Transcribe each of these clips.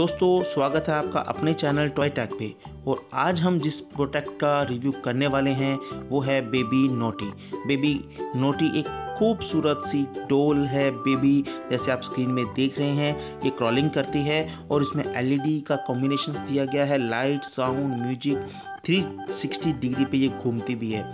दोस्तों, स्वागत है आपका अपने चैनल टॉय टैक पे। और आज हम जिस प्रोडक्ट का रिव्यू करने वाले हैं, वो है बेबी नोटी बेबी नोटी एक खूबसूरत सी डोल है बेबी जैसे आप स्क्रीन में देख रहे हैं, ये क्रॉलिंग करती है और इसमें एलईडी का कॉम्बिनेशन दिया गया है लाइट साउंड म्यूज़िक 360 डिग्री पे ये घूमती भी है।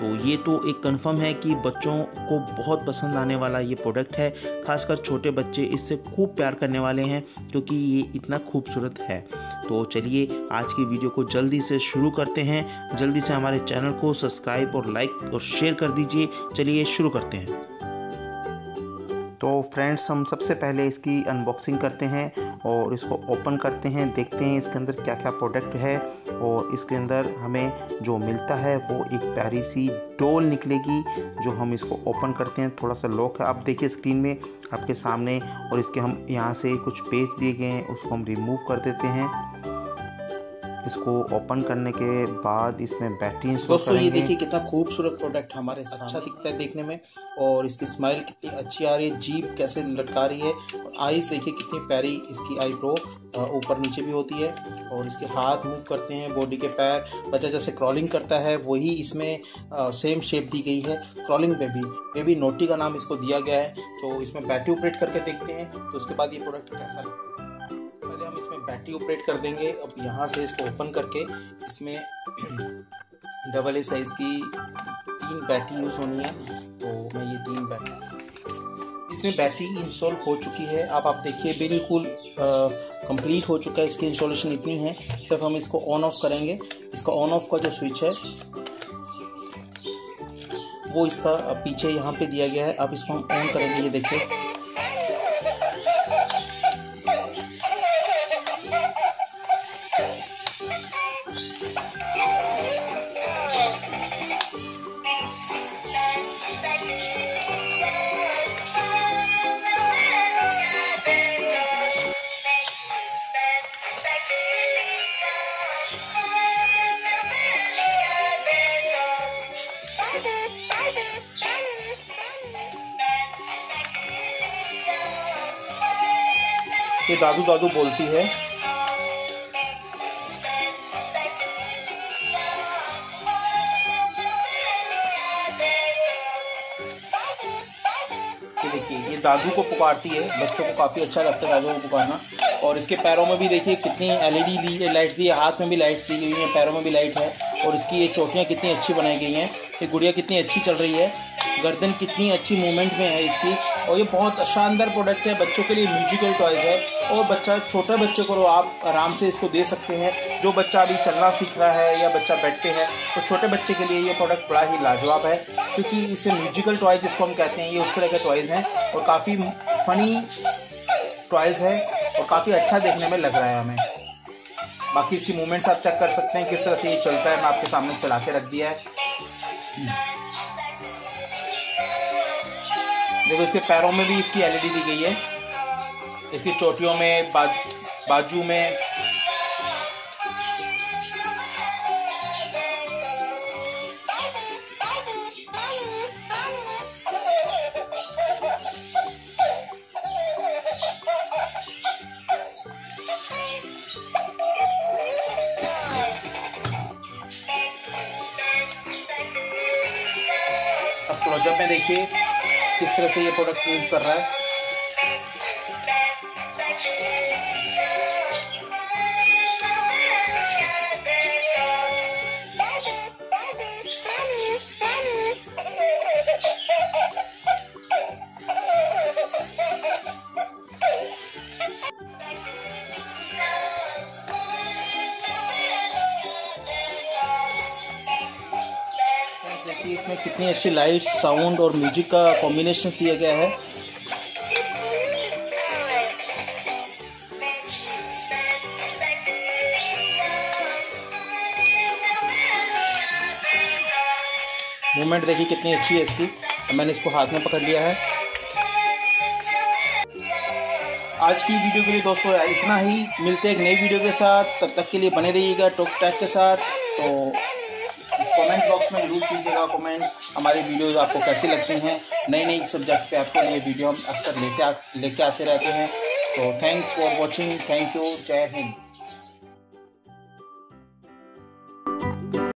तो ये तो एक कंफर्म है कि बच्चों को बहुत पसंद आने वाला ये प्रोडक्ट है। खासकर छोटे बच्चे इससे खूब प्यार करने वाले हैं, क्योंकि ये इतना खूबसूरत है। तो चलिए, आज की वीडियो को जल्दी से शुरू करते हैं। जल्दी से हमारे चैनल को सब्सक्राइब और लाइक और शेयर कर दीजिए। चलिए शुरू करते हैं। तो फ्रेंड्स, हम सबसे पहले इसकी अनबॉक्सिंग करते हैं और इसको ओपन करते हैं, देखते हैं इसके अंदर क्या क्या प्रोडक्ट है और इसके अंदर हमें जो मिलता है वो एक प्यारी सी डोल निकलेगी जो हम इसको ओपन करते हैं। थोड़ा सा लॉक है। आप देखिए स्क्रीन में आपके सामने और इसके हम यहाँ से कुछ पेज दिए गए हैं, उसको हम रिमूव कर देते हैं। इसको ओपन करने के बाद इसमें बैटरी दोस्तों ये देखिए कितना खूबसूरत प्रोडक्ट हमारे अच्छा दिखता है देखने में। और इसकी स्माइल कितनी अच्छी आ रही है जीप कैसे लटका रही है। और आईज देखिए कितनी प्यारी इसकी आई प्रो ऊपर नीचे भी होती है। और इसके हाथ मूव करते हैं बॉडी के पैर। बच्चा जैसे क्रॉलिंग करता है वही इसमें आ, सेम शेप दी गई है। क्रॉलिंग बेबी बेबी नोटी का नाम इसको दिया गया है। तो इसमें बैटरी ऑपरेट करके देखते हैं। तो उसके बाद ये प्रोडक्ट कैसा लगता है? बैटरी ऑपरेट कर देंगे। अब यहाँ से इसको ओपन करके इसमें डबल ए साइज़ की तीन बैटरी यूज़ होनी है। तो मैं ये तीन बैटरी इसमें बैटरी इंस्टॉल हो चुकी है। अब आप देखिए, बिल्कुल कंप्लीट हो चुका है। इसकी इंस्टॉलेशन इतनी है। सिर्फ़ हम इसको ऑन ऑफ़ करेंगे। इसका ऑन ऑफ़ का जो स्विच है, वो इसका पीछे यहाँ पे दिया गया है। अब इसको हम ऑन करेंगे। ये देखिए। ये दादू दादू बोलती है। ये देखिए, ये दादू को पुकारती है, बच्चों को काफ़ी अच्छा लगता है दादू को पुकारना। और इसके पैरों में भी देखिए कितनी एलईडी ली लाइट दी है, हाथ में भी लाइट्स दी गई है, पैरों में भी लाइट है। और इसकी ये चोटियाँ कितनी अच्छी बनाई गई हैं, ये गुड़िया कितनी अच्छी चल रही है। गर्दन कितनी अच्छी मूवमेंट में है इसकी। और ये बहुत शानदार प्रोडक्ट है, बच्चों के लिए म्यूजिकल टॉयज है। और बच्चा, छोटे बच्चे को आप आराम से इसको दे सकते हैं। जो बच्चा अभी चलना सीख रहा है या बच्चा पे है तो छोटे बच्चे के लिए ये प्रोडक्ट बड़ा ही लाजवाब है, क्योंकि इसे म्यूजिकल टॉयज जिसको हम कहते हैं, ये उस तरह के टॉयज हैं और काफ़ी फनी टॉयज है और काफ़ी अच्छा देखने में लग रहा है हमें। बाकी इसकी मूवमेंट्स आप चेक कर सकते हैं, किस तरह से ये चलता है, मैं आपके सामने चला के रख दिया है। देखो, इसके पैरों में भी इसकी एलईडी दी गई है। इसकी चोटियों में बाज, बाजू में। अब क्लोजअप में देखिए किस तरह से ये प्रोडक्ट यूज़ कर रहा है। इसमें कितनी अच्छी लाइट साउंड और म्यूज़िक का कॉम्बिनेशन दिया गया है। मूवमेंट देखिए कितनी अच्छी है इसकी। मैंने इसको हाथ में पकड़ लिया है। आज की वीडियो के लिए दोस्तों इतना ही। मिलते हैं एक नई वीडियो के साथ। तब तक के लिए बने रहिएगा टॉक टैक के साथ। तो कमेंट बॉक्स में ज़रूर कीजिएगा कमेंट हमारी वीडियोस आपको कैसे लगते हैं? नई नई सब्जेक्ट पे आपके लिए वीडियो हम अक्सर लेते लेके आते रहते हैं। तो thanks for watching thank you जय हिंद।